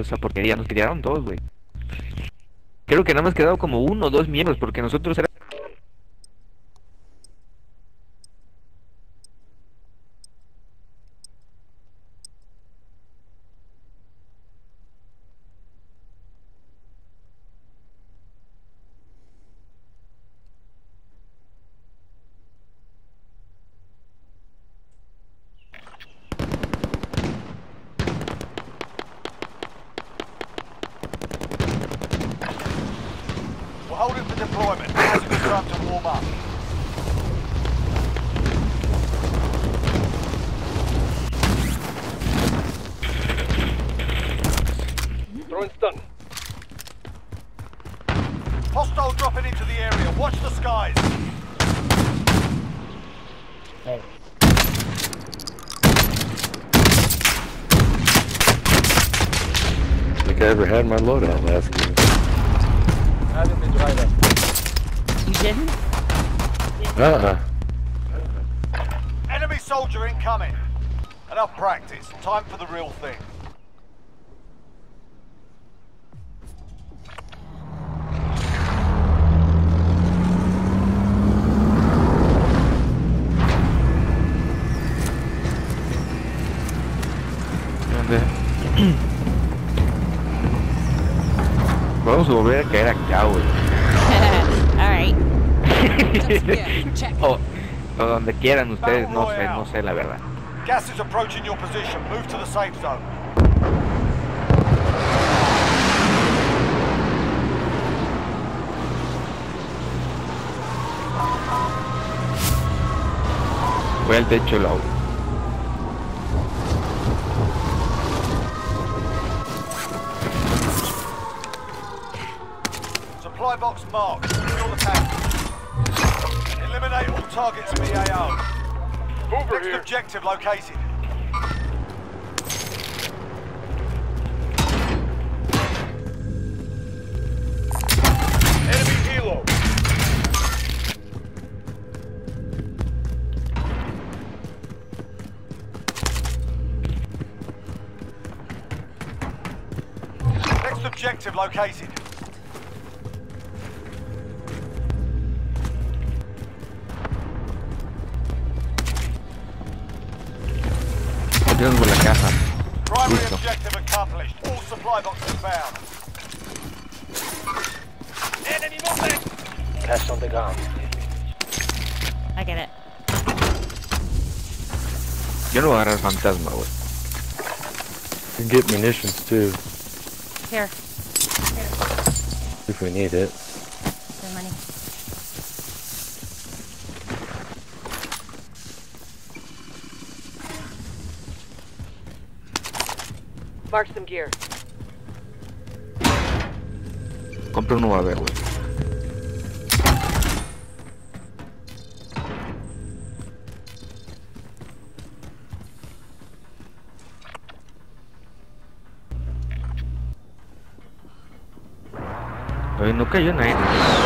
esa porquería. Nos quedaron dos, güey. Creo que nada más quedado como uno o dos miembros porque nosotros era... Like I ever had my loadout last game. Having the driver. You didn't? Uh-uh. Enemy soldier incoming. Enough practice. Time for the real thing. Volver a caer acá, güey. Alright. o, o donde quieran ustedes, no sé, no sé la verdad. Gas is approaching your position. Move to the safe zone. Voy al techo, Lau. Targets in the AO. Over Next here. objective located. Next objective located. Supply boxes found. Enemy movement. Cash on the ground. I get it. Yo no voy a agarrar fantasma, güey. You can get munitions too, Here. if we need it. Mark some gear. Comprei uma vela. Eu não caiu nem.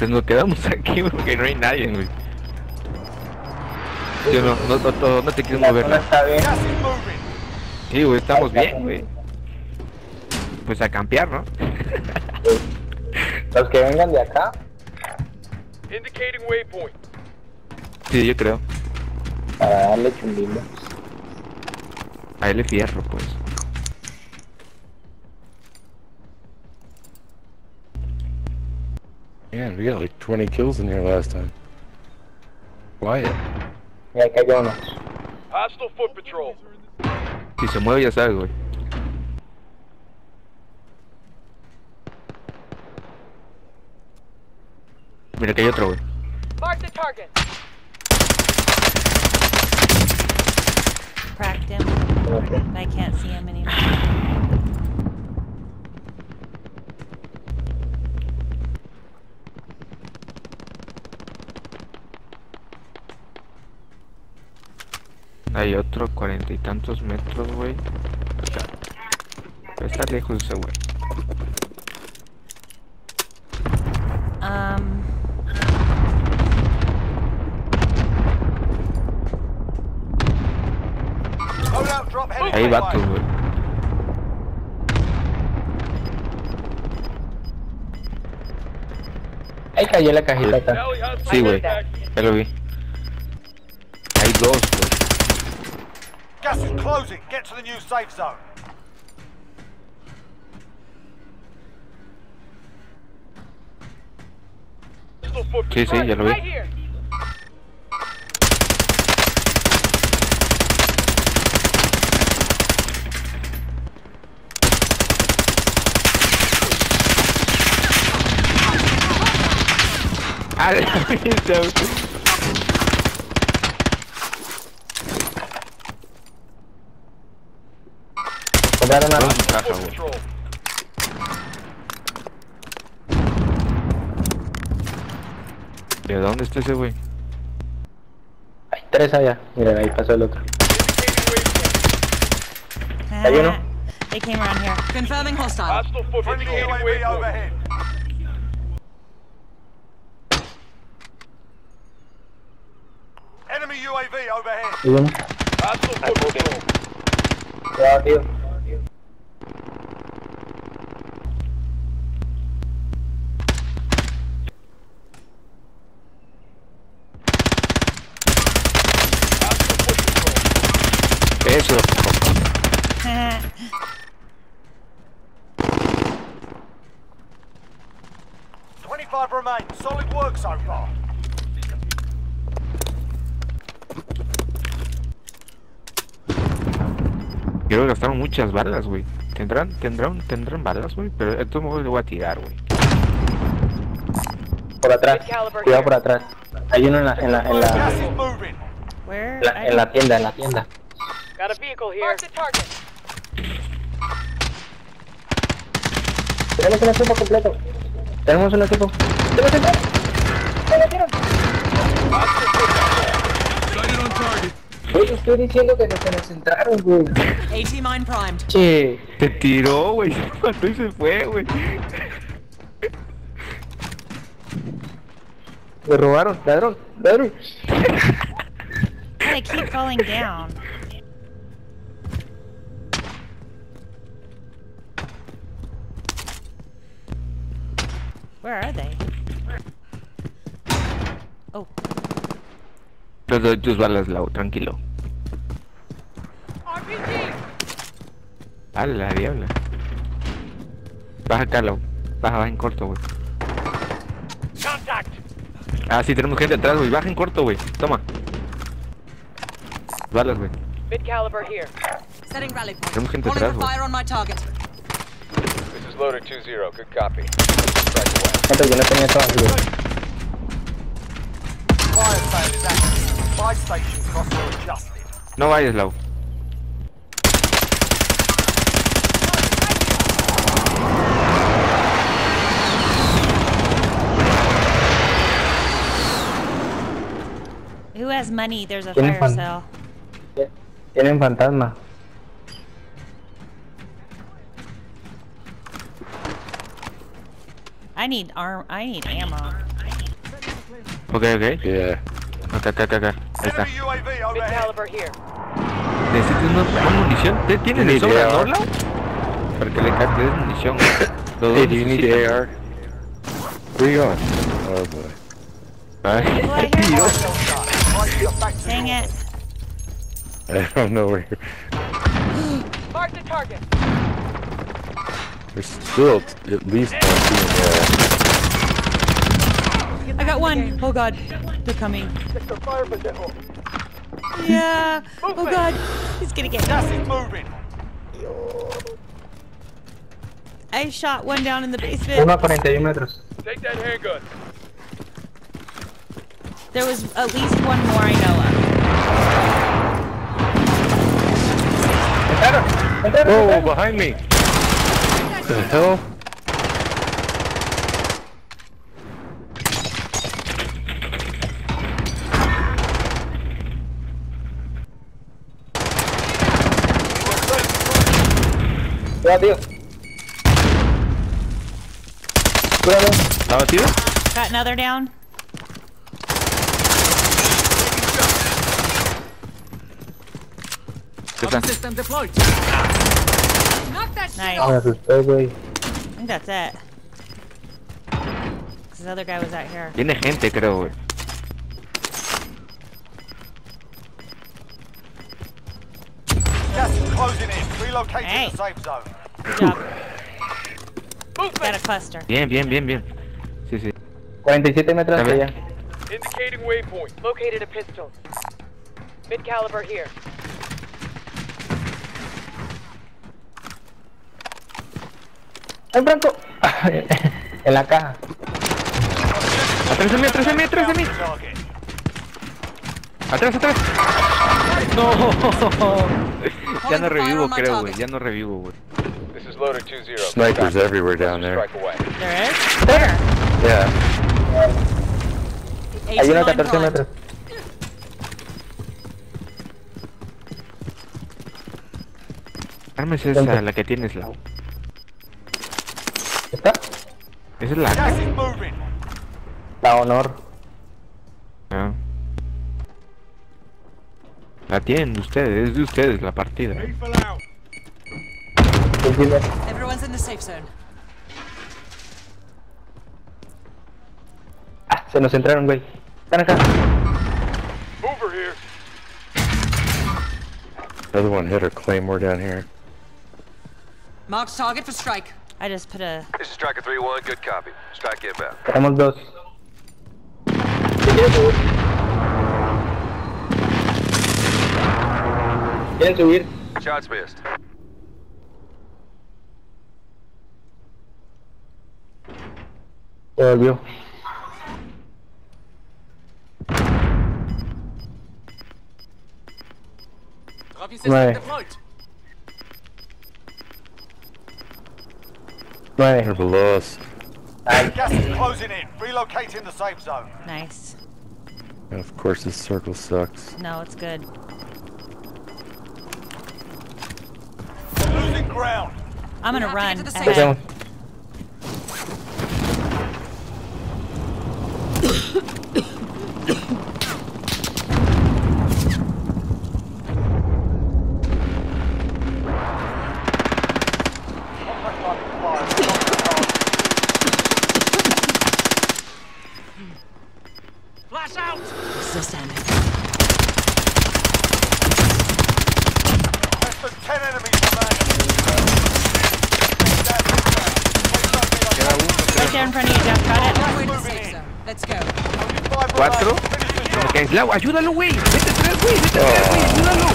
Pues nos quedamos aquí porque no hay nadie, güey. Yo no, no, no, no, no te quiero mover. No. Sí, güey, estamos bien, güey. Pues a campear, ¿no? Los que vengan de acá, Indicating waypoint. Sí, yo creo. para darle chumbillo. A él le fierro, pues. Man, we got like 20 kills in here last time. Quiet. Y ahí cayó uno. Hostile foot patrol. Si se mueve, ya sabes, güey. Mira que hay otro, güey. Mark the target. Cracked him. I can't see him anymore. Hay otro cuarenta y tantos metros, güey. Está lejos ese güey. Um, Ahí va tu, way. güey. Ahí cayó la cajita acá. Sí, güey. Ya lo vi. Hay dos, güey. Gas is closing. Get to the new safe zone. Hostile foot Sí, sí, ya lo vi. Right here. ¡A la mierda, güey! Cobraron Vamos armas. a su caja, foot güey. patrol. ¿De dónde está ese güey? Hay tres allá. Miren, ahí pasó el otro. Waypoint. Hay uno. they came around here. Confirming hostile. Enemy UAV overhead. Hay uno. Patrol. Cuidado, tío. Eso. 25 remain. Solid work so far. Quiero gastaron muchas balas, güey. Tendrán, tendrán, tendrán balas, güey. Pero de todos modos le voy a tirar, güey. Por atrás. Cuidado por atrás. Hay uno en la, en la, en la, en la, en la tienda, en la tienda. Got a vehicle here. Mark the target. Tenemos un equipo completo. Tenemos un equipo. ¡Tenemos un! Güey, estoy diciendo que nos concentraron, güey. AT mine primed. Che. Te tiró, güey. Se mató y se fue, güey. Me robaron, ladrón, ladrón. I keep falling down. Where are they? Oh, Te doy tus balas, Lau, tranquilo. RPG. A la diabla. Baja acá, Lau. Baja, baja en corto, güey. Contact. Ah, sí, tenemos gente atrás, güey. Baja en corto, güey. Toma. Balas, güey. Mid caliber here. Setting rally point. Tenemos gente atrás, güey. fire on my target. This is loader 2-0. Good copy. No tenía todas No. Who has money? There's a fire sale. cell. Tienen fantasma. I need arm. I need ammo. Okay, okay. Yeah. Okay. Okay. Okay. acá. Ahí está. Necesitas más, más munición. ¿Ustedes tienen el sobra Norla? Para que le cantes munición. Los hey, do you need AR? Where you going? Oh boy. Ay, Dang it. I don't know where. Mark the target. There's still at least one team there. I got one. Oh god, they're coming. Yeah. Oh god, he's gonna get. Gas is moving. I shot one down in the basement. Uno a 41 metros. Take that handgun. There was at least one more I know of. ¡Entraron! ¡Entraron! Whoa, behind me! the hell? ¿La tío? ¿La batido? Got another down. Defense. System deployed. Nice. Me asusté, güey. I think that's it. 'Cause This other guy was out here. Tiene gente, creo, güey. Gas is closing in. Relocating Hey. the safe zone. Good job. Got a cluster. Bien, bien, bien, bien. Sí, sí. 47 metros A allá. Indicating waypoint. Located a pistol. Mid caliber here. ¡Ay, Franco! en la caja. Atrás de mí, atrás de mí, atrás de mí. Atrás, atrás. No. ya no revivo, creo, güey. Ya no revivo, güey. This is loader 2-0. Good Snipers everywhere down there. There is? Where? Yeah. Hay uno a 14 metros. Arma es esa, la que tienes, la. ¿Está? Esa es la. Gas is moving. La honor. Ah. La tienen ustedes, es de ustedes la partida. Everyone's in the safe zone. Ah, se nos entraron, güey. Están acá. Over here. Another one hit her claymore down here. Marked target for strike. I just put a. This is Striker 3-1, good copy. Strike inbound. Tenemos dos. ¿Quieren subir? Shots missed. Se volvió. Nueve. They're Nueve. below us. Gas is closing in. Relocating the safe zone. Nice. And of course, this circle sucks. No, it's good. Losing ground. I'm gonna run. to the there in front of you, Jeff. Got it? ¿Cuatro? Lau, ayúdalo, güey. Vete atrás, güey. Vete atrás, güey. Ayúdalo.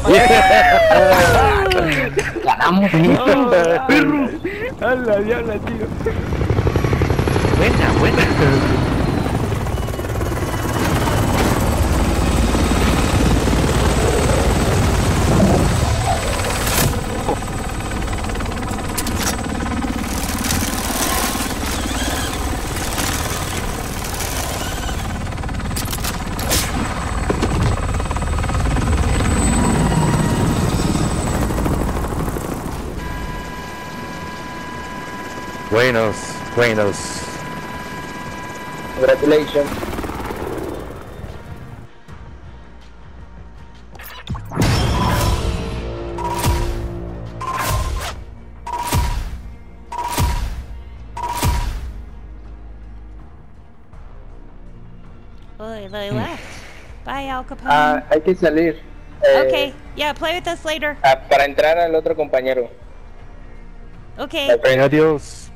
Ganamos. Perro. Hala, diabla, tío. Buena, buena. Congratulations. Oh, they left. Bye, Al Capone. Ah, hay que salir. Eh, okay. Yeah, play with us later. ah, para entrar al otro compañero. Okay. Adios.